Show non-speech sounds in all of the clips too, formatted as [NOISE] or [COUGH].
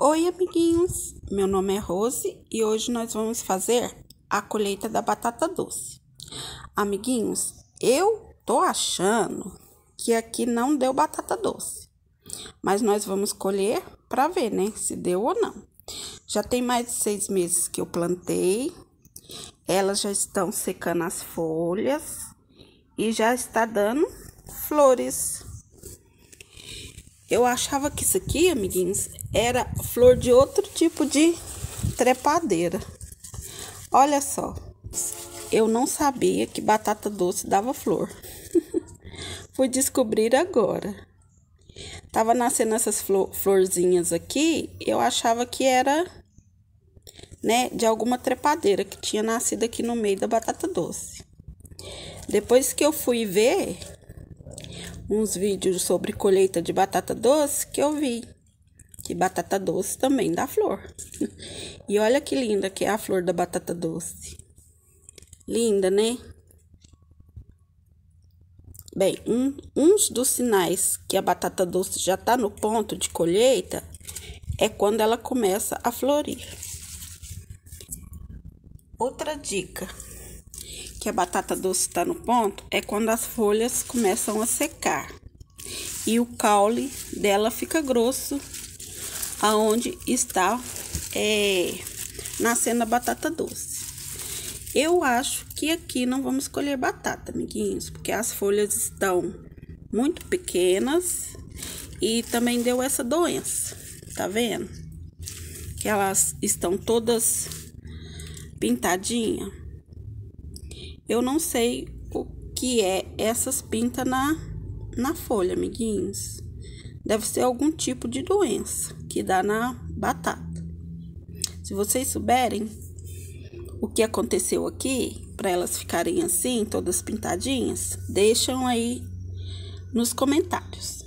Oi, amiguinhos! Meu nome é Rose e hoje nós vamos fazer a colheita da batata doce. Amiguinhos, eu tô achando que aqui não deu batata doce, mas nós vamos colher para ver, né, se deu ou não. Já tem mais de seis meses que eu plantei, elas já estão secando as folhas e já está dando flores. Eu achava que isso aqui, amiguinhos, era flor de outro tipo de trepadeira. Olha só, eu não sabia que batata doce dava flor. [LAUGHS] Fui descobrir agora. Tava nascendo essas flor, florzinhas aqui, eu achava que era, né, de alguma trepadeira que tinha nascido aqui no meio da batata doce. Depois que eu fui ver, uns vídeos sobre colheita de batata doce que eu vi. Que batata doce também dá flor. [LAUGHS] e olha que linda que é a flor da batata doce. Linda, né? Bem, um, uns dos sinais que a batata doce já está no ponto de colheita é quando ela começa a florir. Outra dica que a batata doce está no ponto é quando as folhas começam a secar e o caule dela fica grosso, aonde está é, nascendo a batata doce. Eu acho que aqui não vamos colher batata, amiguinhos, porque as folhas estão muito pequenas e também deu essa doença, tá vendo? Que elas estão todas pintadinhas. Eu não sei o que é essas pintas na, na folha, amiguinhos. Deve ser algum tipo de doença que dá na batata. Se vocês souberem o que aconteceu aqui, para elas ficarem assim, todas pintadinhas, deixam aí nos comentários.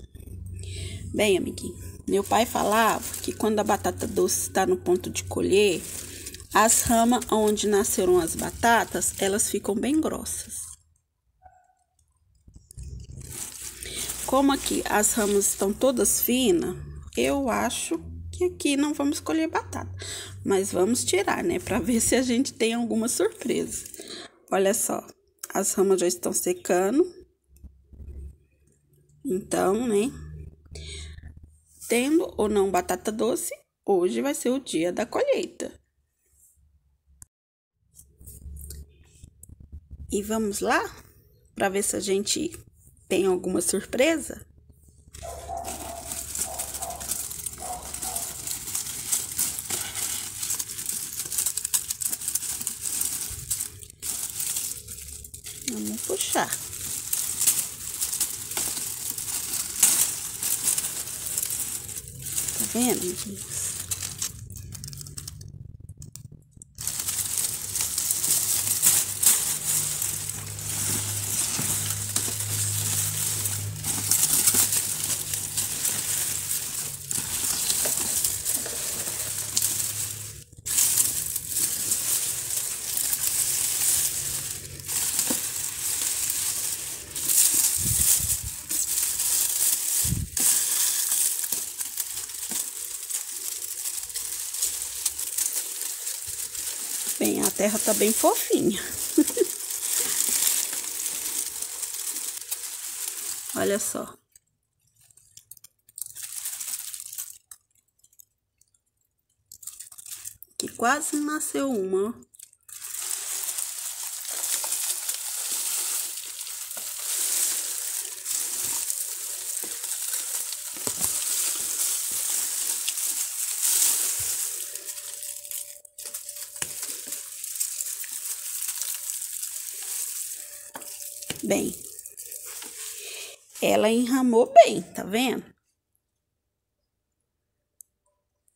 Bem, amiguinho, meu pai falava que quando a batata doce está no ponto de colher, as ramas onde nasceram as batatas, elas ficam bem grossas. Como aqui as ramas estão todas finas, eu acho que aqui não vamos colher batata. Mas vamos tirar, né? Para ver [LAUGHS] se a gente tem alguma surpresa. Olha só, as ramas já estão secando. Então, né? Tendo ou não batata doce, hoje vai ser o dia da colheita. E vamos lá para ver se a gente tem alguma surpresa? Vamos puxar. Tá vendo, gente? Bem, a terra tá bem fofinha. [LAUGHS] Olha só. Que quase nasceu uma, bem. Ela enramou bem, tá vendo?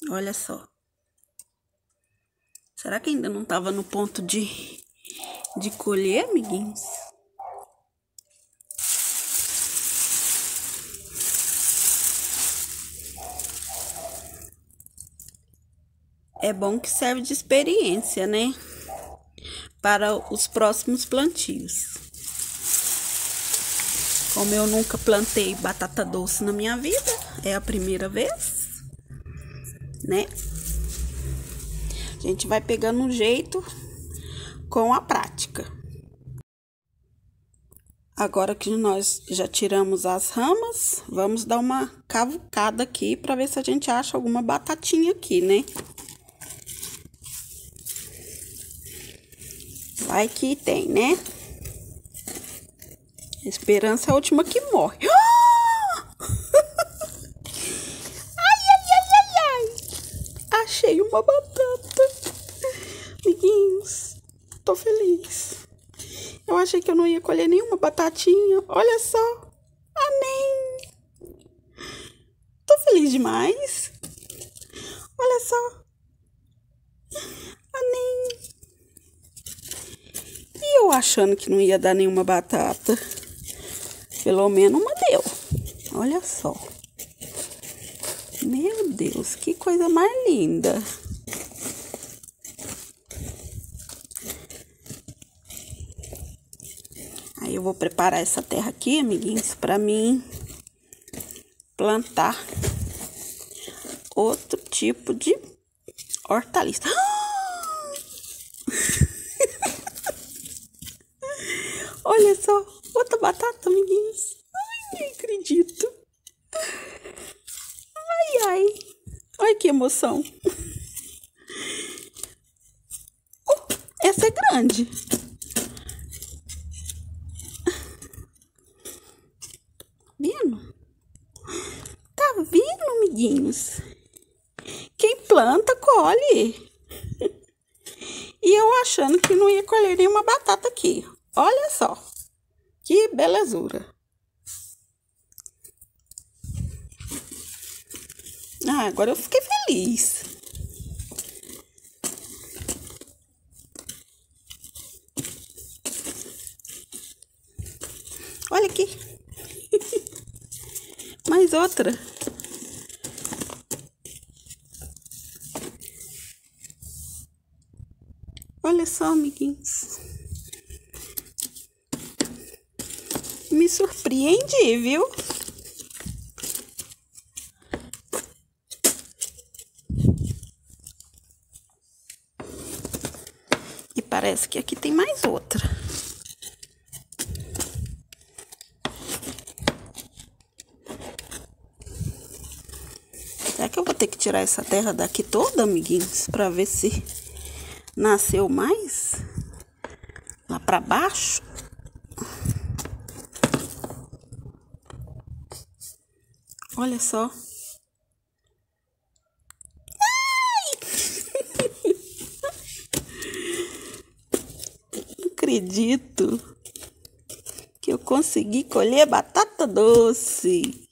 Olha só. Será que ainda não tava no ponto de, de colher, amiguinhos? É bom que serve de experiência, né? Para os próximos plantios. Como eu nunca plantei batata doce na minha vida, é a primeira vez. né? A gente vai pegando um jeito com a prática. Agora que nós já tiramos as ramas, vamos dar uma cavucada aqui para ver se a gente acha alguma batatinha aqui, né? Vai que tem, né? Esperança é a última que morre. [GASPS] ai, ai, ai, ai, ai. Achei uma batata. Amiguinhos, tô feliz. Eu achei que eu não ia colher nenhuma batatinha. Olha só. Amém. Tô feliz demais. Olha só. Amém. E eu achando que não ia dar nenhuma batata. Pelo menos uma deu. Olha só. Meu Deus, que coisa mais linda. Aí eu vou preparar essa terra aqui, amiguinhos, para mim plantar outro tipo de hortaliça. [LAUGHS] Olha só, outra batata, amiguinhos. Ai, nem acredito. Ai, ai. Olha que emoção. Essa é grande. amiguinhos. Quem planta, colhe. E eu achando que não ia colher nenhuma batata aqui. Olha só. Que belezura. Ah, agora eu fiquei feliz. Olha aqui. [LAUGHS] Mais outra. Olha só, amiguinhos. Me surpreendi, viu? E parece que aqui tem mais outra. Será que eu vou ter que tirar essa terra daqui toda, amiguinhos? Pra ver se nasceu mais lá para baixo. Olha só. Não acredito que eu consegui colher batata doce.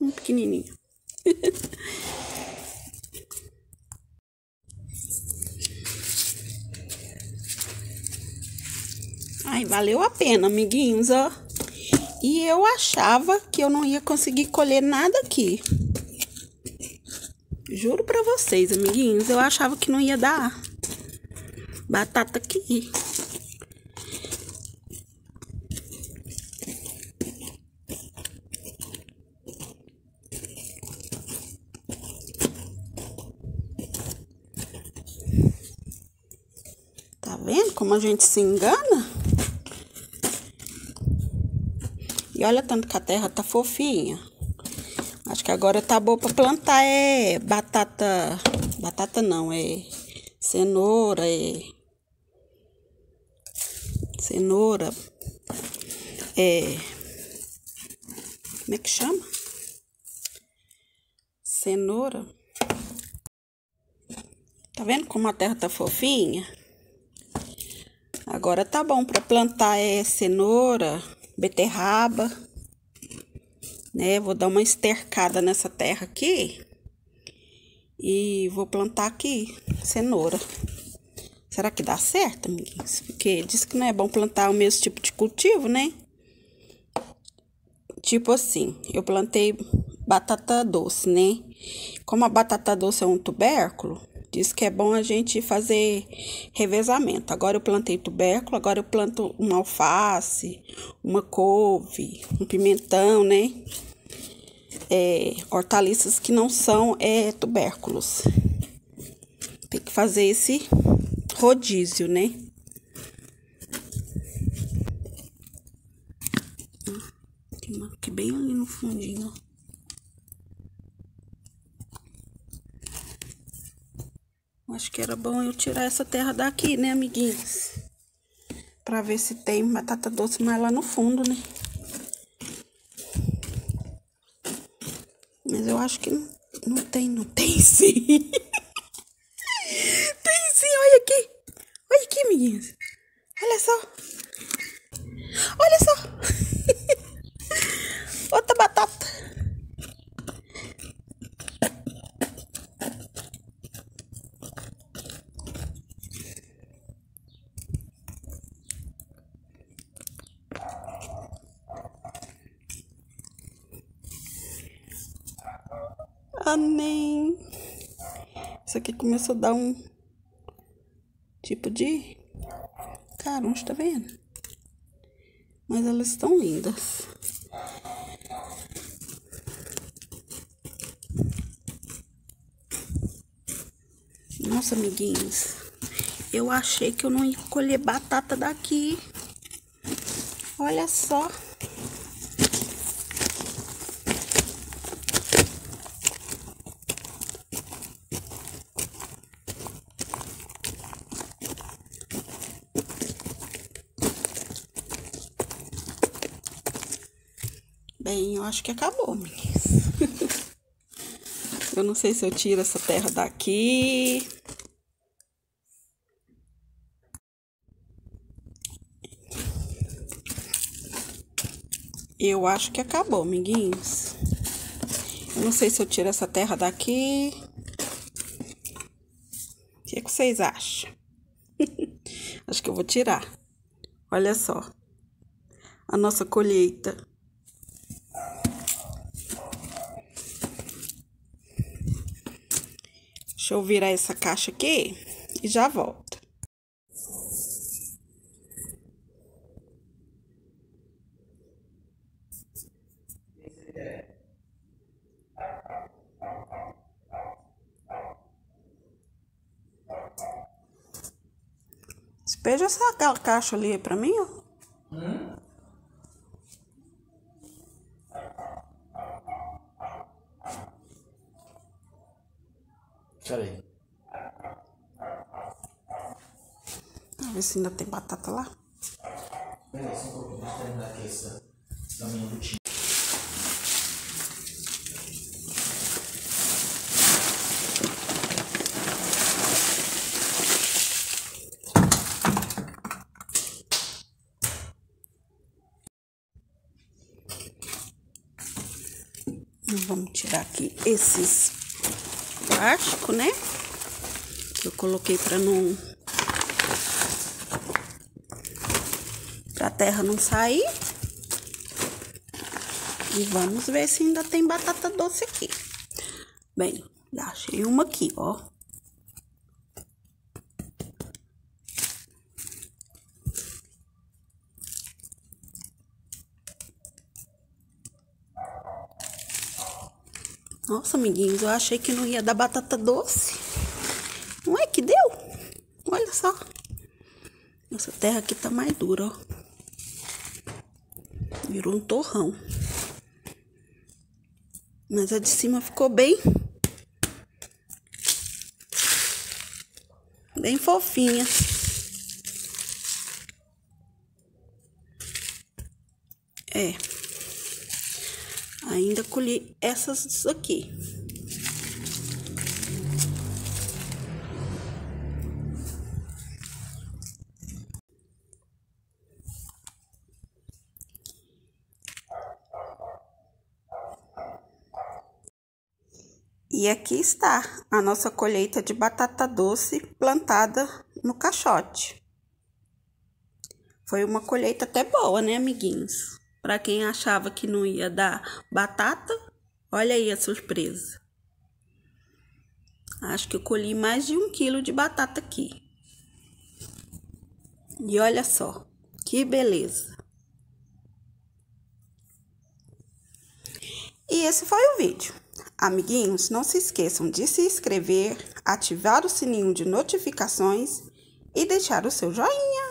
Um pequenininho. [LAUGHS] Ai, valeu a pena, amiguinhos, ó. E eu achava que eu não ia conseguir colher nada aqui. Juro pra vocês, amiguinhos, eu achava que não ia dar batata aqui. Tá vendo como a gente se engana? E olha tanto que a terra tá fofinha. Acho que agora tá boa pra plantar é. Batata não, é cenoura, é... Cenoura. É... Como é que chama? Cenoura. Tá vendo como a terra tá fofinha? Agora tá bom para plantar é cenoura, beterraba, né? Vou dar uma estercada nessa terra aqui e vou plantar aqui cenoura. Será que dá certo, amiguinhos? Porque diz que não é bom plantar o mesmo tipo de cultivo, né? Tipo assim, eu plantei batata doce, né? Como a batata doce é um tubérculo, Diz que é bom a gente fazer revezamento. Agora eu plantei tubérculo, agora eu planto uma alface, uma couve, um pimentão, né? É, hortaliças que não são é, tubérculos. Tem que fazer esse rodízio, né? Tem uma aqui bem ali no fundinho, ó. Acho que era bom eu tirar essa terra daqui, né, amiguinhos? Pra ver se tem batata doce mais lá no fundo, né? Mas eu acho que não, não tem, não tem sim olha aqui. Olha aqui, amiguinhos. Olha só. Olha só. Outra batata. Amém. Isso aqui começou a dar um tipo de caruncho, tá vendo? Mas elas estão lindas. Nossa, amiguinhos. Eu achei que eu não ia colher batata daqui. Olha só. Bem, eu acho que acabou, meninas. [LAUGHS] eu não sei se eu tiro essa terra daqui. Eu acho que acabou, amiguinhos. Eu não sei se eu tiro essa terra daqui. O que, é que vocês acham? [LAUGHS] acho que eu vou tirar. Olha só. A nossa colheita. Deixa eu virar essa caixa aqui e já volto. Despeja essa caixa ali pra mim, ó. Peraí. Vamos ver se ainda tem batata lá. Peraí, só um pouquinho. Deixa eu terminar aqui essa da minha rotina. Vamos tirar aqui esses plástico, né? Eu coloquei para não pra terra não sair. E vamos ver se ainda tem batata doce aqui. Bem, achei uma aqui, ó. Nossa, amiguinhos, eu achei que não ia dar batata doce. Não é que deu? Olha só. Essa terra aqui tá mais dura, ó. Virou um torrão. Mas a de cima ficou bem... Bem fofinha. É. Ainda colhi essas aqui. E aqui está a nossa colheita de batata doce plantada no caixote. Foi uma colheita até boa, né, amiguinhos? Para quem achava que não ia dar batata, olha aí a surpresa. Acho que eu colhi mais de um quilo de batata aqui. E olha só, que beleza. E esse foi o vídeo. Amiguinhos, não se esqueçam de se inscrever, ativar o sininho de notificações e deixar o seu joinha.